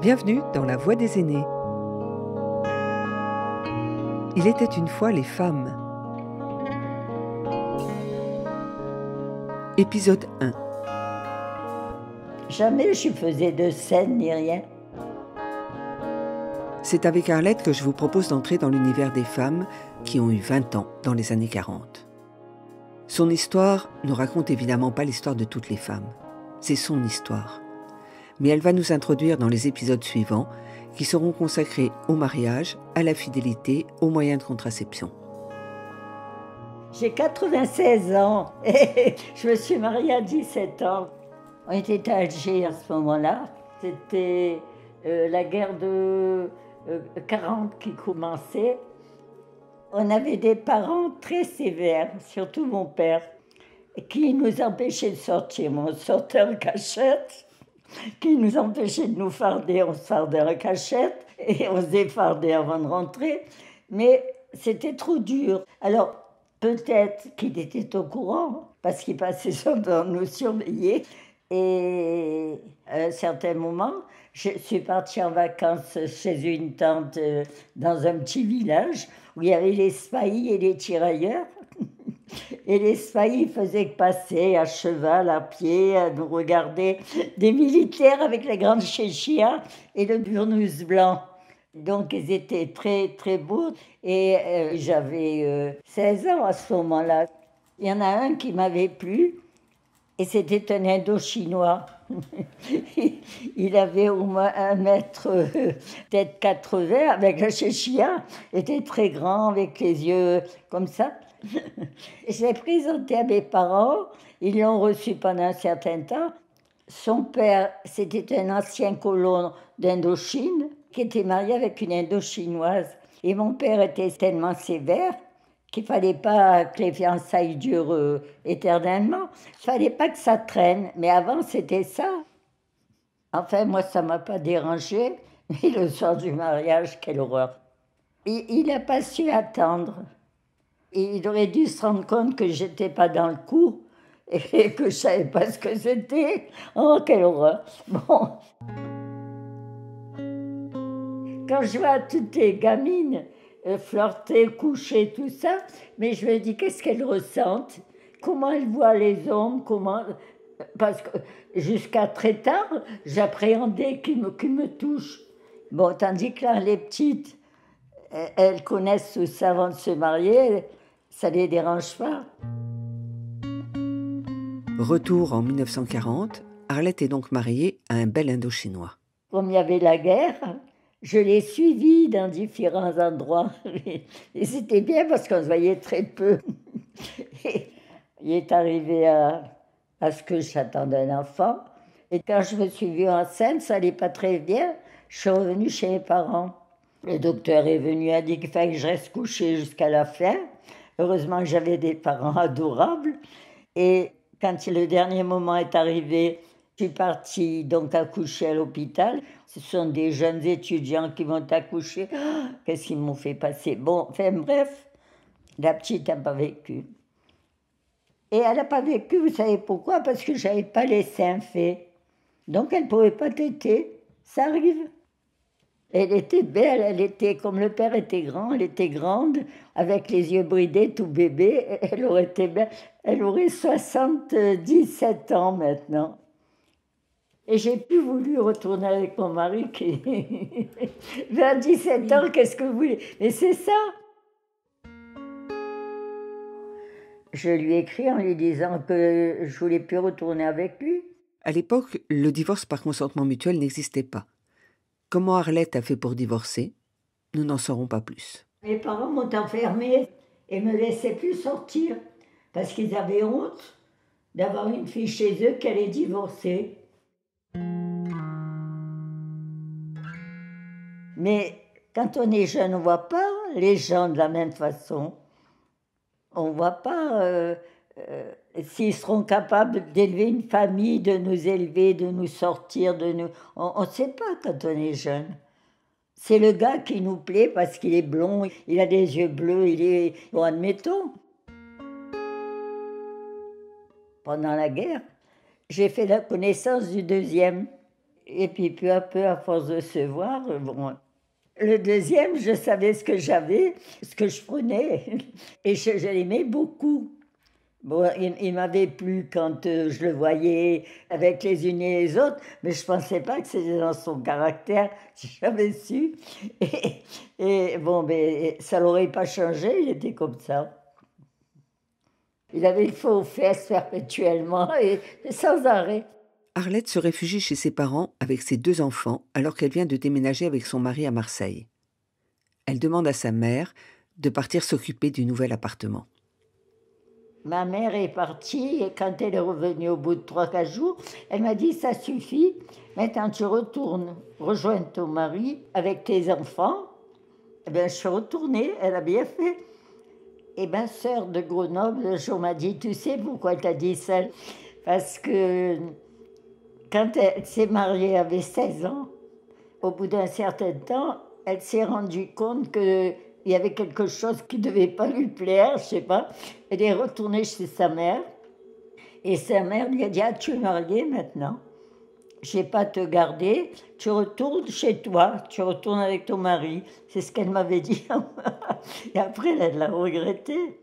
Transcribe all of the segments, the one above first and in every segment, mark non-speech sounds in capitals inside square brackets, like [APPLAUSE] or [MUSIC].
Bienvenue dans La Voix des aînés. Il était une fois les femmes. Épisode 1. Jamais je faisais de scène ni rien. C'est avec Arlette que je vous propose d'entrer dans l'univers des femmes qui ont eu 20 ans dans les années 40. Son histoire ne raconte évidemment pas l'histoire de toutes les femmes. C'est son histoire mais elle va nous introduire dans les épisodes suivants qui seront consacrés au mariage, à la fidélité, aux moyens de contraception. J'ai 96 ans et [LAUGHS] je me suis mariée à 17 ans. On était à Alger à ce moment-là. C'était euh, la guerre de 40 euh, qui commençait. On avait des parents très sévères, surtout mon père, qui nous empêchaient de sortir. On sortait en cachette qui nous empêchait de nous farder. On se fardait en cachette et on se défardait avant de rentrer. Mais c'était trop dur. Alors, peut-être qu'il était au courant, parce qu'il passait son temps nous surveiller. Et à un certain moment, je suis partie en vacances chez une tante euh, dans un petit village où il y avait les spahis et les tirailleurs. Et les spahis faisaient passer à cheval, à pied, à nous regarder des militaires avec les grandes chéchias et le burnous blanc. Donc ils étaient très très beaux et euh, j'avais 16 euh, ans à ce moment-là. Il y en a un qui m'avait plu et c'était un Indo-chinois. [LAUGHS] il avait au moins un mètre, peut-être 80 avec un chéchia, était très grand avec les yeux comme ça. [LAUGHS] Je l'ai présenté à mes parents, ils l'ont reçu pendant un certain temps. Son père, c'était un ancien colon d'Indochine qui était marié avec une Indochinoise. Et mon père était tellement sévère qu'il fallait pas que les fiançailles durent éternellement. Il fallait pas que ça traîne. Mais avant, c'était ça. Enfin, moi, ça m'a pas dérangé. [LAUGHS] Mais le soir du mariage, quelle horreur. il n'a pas su attendre. Il aurait dû se rendre compte que j'étais pas dans le coup et que je savais pas ce que c'était. Oh, quelle horreur. Bon. Quand je vois toutes les gamines euh, flirter, coucher, tout ça, mais je me dis qu'est-ce qu'elles ressentent, comment elles voient les hommes, comment. Parce que jusqu'à très tard, j'appréhendais qu'ils me, me touchent. Bon, tandis que là, les petites, elles connaissent tout ça avant de se marier, ça ne les dérange pas. Retour en 1940, Arlette est donc mariée à un bel Indochinois. Comme il y avait la guerre, je l'ai suivi dans différents endroits. [LAUGHS] Et c'était bien parce qu'on se voyait très peu. [LAUGHS] il est arrivé à, à ce que j'attendais un enfant. Et quand je me suis vue enceinte, ça n'allait pas très bien. Je suis revenue chez mes parents. Le docteur est venu, a dit qu'il fallait que je reste couchée jusqu'à la fin. Heureusement j'avais des parents [LAUGHS] adorables. Et quand le dernier moment est arrivé, je suis partie donc accoucher à l'hôpital. Ce sont des jeunes étudiants qui vont accoucher. [GASPS] Qu'est-ce qu'ils m'ont fait passer? Bon, enfin bref, la petite n'a pas vécu. Et elle n'a pas vécu, vous savez pourquoi? Parce que j'avais pas les seins faits. Donc elle ne pouvait pas téter. Ça arrive. Elle était belle, elle était comme le père était grand, elle était grande, avec les yeux bridés, tout bébé. [LAUGHS] Elle aurait été belle. Elle aurait 77 ans maintenant. Et j'ai plus voulu retourner avec mon mari qui. [LAUGHS] Vers 17 ans, qu'est-ce que vous voulez? Mais c'est ça Je lui ai écrit en lui disant que je voulais plus retourner avec lui. À l'époque, le divorce par consentement mutuel n'existait pas. Comment Arlette a fait pour divorcer? Nous n'en saurons pas plus. Mes parents m'ont enfermée et me laissaient plus sortir parce qu'ils avaient honte d'avoir une fille chez eux qui allait divorcer. Mais quand on est jeune, on ne voit pas les gens de la même façon. On ne voit pas euh, euh, s'ils seront capables d'élever une famille, de nous élever, de nous sortir, de nous. On ne sait pas quand on est jeune. C'est le gars qui nous plaît parce qu'il est blond, il a des yeux bleus, il est. Bon, admettons. Pendant la guerre, j'ai fait la connaissance du deuxième. Et puis peu à peu, à force de se voir, bon, le deuxième, je savais ce que j'avais, ce que je prenais, et je, l'aimais beaucoup. Bon, il, m'avait plu quand euh, je le voyais avec les unes et les autres, mais je ne pensais pas que c'était dans son caractère, [LAUGHS] j'avais su. Et, et bon, mais ça l'aurait pas changé, il était comme ça. Il avait le faux aux fesses perpétuellement [LAUGHS] et sans arrêt. Arlette se réfugie chez ses parents avec ses deux enfants alors qu'elle vient de déménager avec son mari à Marseille. Elle demande à sa mère de partir s'occuper du nouvel appartement. Ma mère est partie et quand elle est revenue au bout de trois, quatre jours, elle m'a dit ça suffit, maintenant tu retournes rejoindre ton mari avec tes enfants. Eh bien, je suis retournée, elle a bien fait. Et ma sœur de Grenoble, le jour m'a dit, tu sais pourquoi elle t'a dit ça? Parce que quand elle s'est mariée, elle avait 16 ans. Au bout d'un certain temps, elle s'est rendue compte qu'il y avait quelque chose qui ne devait pas lui plaire, je sais pas. Elle est retournée chez sa mère. Et sa mère lui a dit Ah, tu es mariée maintenant. Je n'ai pas te garder. Tu retournes chez toi. Tu retournes avec ton mari. C'est ce qu'elle m'avait dit. [LAUGHS] et après, elle l'a regretté.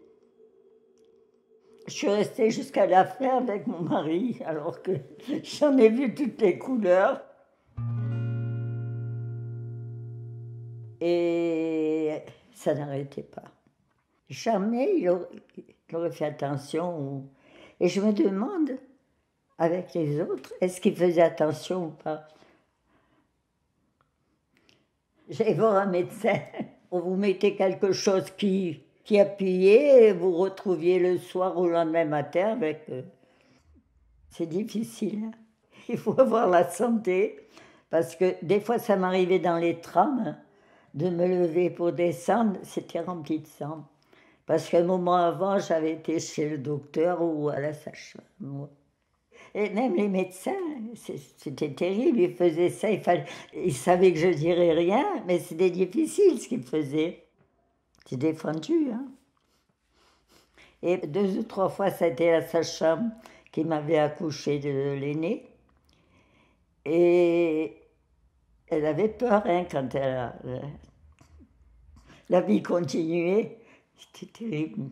Je suis restée jusqu'à la fin avec mon mari, alors que j'en ai vu toutes les couleurs. Et ça n'arrêtait pas. Jamais il aurait, fait attention. Et je me demande, avec les autres, est-ce qu'il faisait attention ou pas? J'allais voir un médecin. [LAUGHS] On vous mettait quelque chose qui qui appuyait et vous retrouviez le soir ou le lendemain matin avec. Euh, c'est difficile. Hein. [LAUGHS] Il faut avoir la santé parce que des fois ça m'arrivait dans les trams de me lever pour descendre, c'était rempli de sang. Parce qu'un moment avant, j'avais été chez le docteur ou à la sage-femme. Et même les médecins, c'était terrible, ils faisaient ça, il ils savaient que je dirais rien, mais c'était difficile ce qu'ils faisaient. C'est défendu. Hein. Et deux ou trois fois, c'était la sage-femme qui m'avait accouché de l'aîné. Et elle avait peur hein, quand elle la vie continuait. C'était terrible.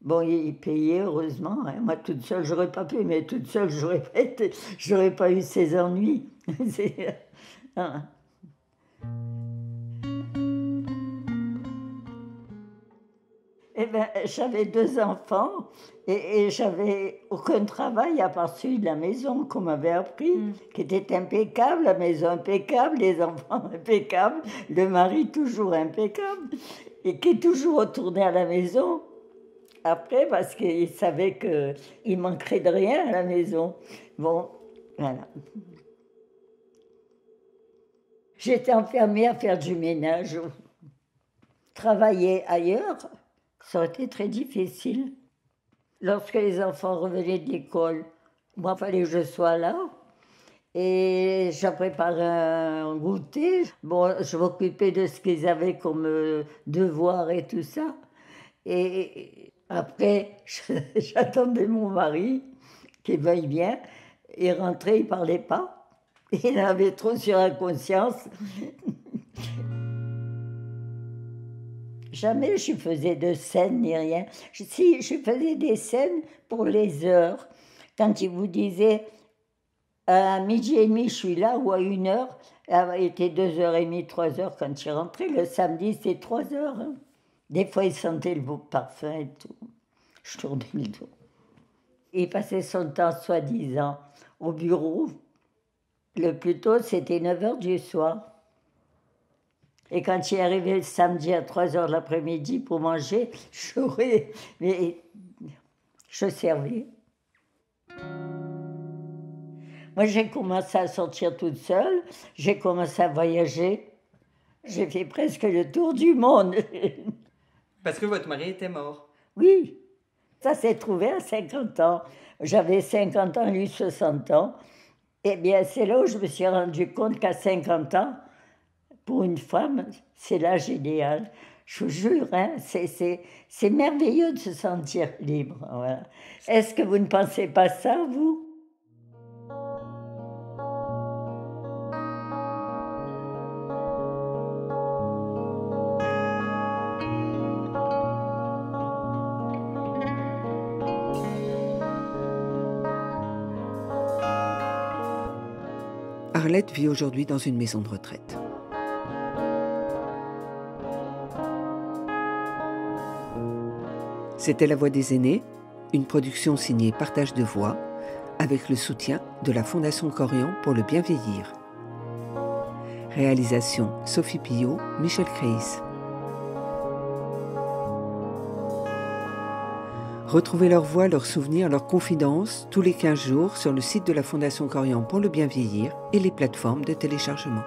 Bon, il payait, heureusement. Hein. Moi, toute seule, j'aurais pas pu, mais toute seule, j'aurais pas, pas eu ces ennuis. [LAUGHS] Eh ben, j'avais deux enfants et, j'avais aucun travail à part celui de la maison qu'on m'avait appris, mm. qui était impeccable, la maison impeccable, les enfants [LAUGHS] impeccables, le mari toujours impeccable, et qui est toujours retourné à la maison après parce qu'il savait qu'il manquerait de rien à la maison. Bon, voilà. J'étais enfermée à faire du ménage, travailler ailleurs ça aurait été très difficile. Lorsque les enfants revenaient de l'école, moi, fallait que je sois là. Et je préparais un goûter. Bon, je m'occupais de ce qu'ils avaient comme euh, devoir et tout ça. Et après, [LAUGHS] j'attendais mon mari, qui veuille bien. Il rentrait, il parlait pas. Il avait trop sur la conscience. [LAUGHS] Jamais je faisais de scènes ni rien. Si, je faisais des scènes pour les heures. Quand il vous disait à midi et demi, je suis là, ou à une heure, il était deux heures et demie, trois heures quand je rentrais. Le samedi, c'était trois heures. Hein. Des fois, il sentait le beau parfum et tout. Je tournais le dos. Il passait son temps, soi-disant, au bureau. Le plus tôt, c'était 9 heures du soir. Et quand il est arrivé le samedi à 3 heures de l'après-midi pour manger, [LAUGHS] j'aurais. Mais je servais. Moi, j'ai commencé à sortir toute seule, j'ai commencé à voyager. J'ai fait presque le tour du monde. [LAUGHS] Parce que votre mari était mort Oui. Ça s'est trouvé à 50 ans. J'avais 50 ans, lui 60 ans. Eh bien, c'est là où je me suis rendu compte qu'à 50 ans, pour une femme, c'est l'âge idéal. Je vous jure, hein, c'est merveilleux de se sentir libre. Est-ce que vous ne pensez pas ça, vous? Arlette vit aujourd'hui dans une maison de retraite. C'était La Voix des aînés, une production signée Partage de Voix, avec le soutien de la Fondation Corian pour le bien vieillir. Réalisation Sophie Pillot, Michel Créis. Retrouvez leurs voix, leurs souvenirs, leurs confidences tous les 15 jours sur le site de la Fondation Corian pour le bien vieillir et les plateformes de téléchargement.